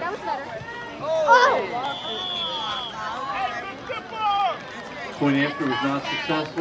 that was better. Oh! Point after was not successful.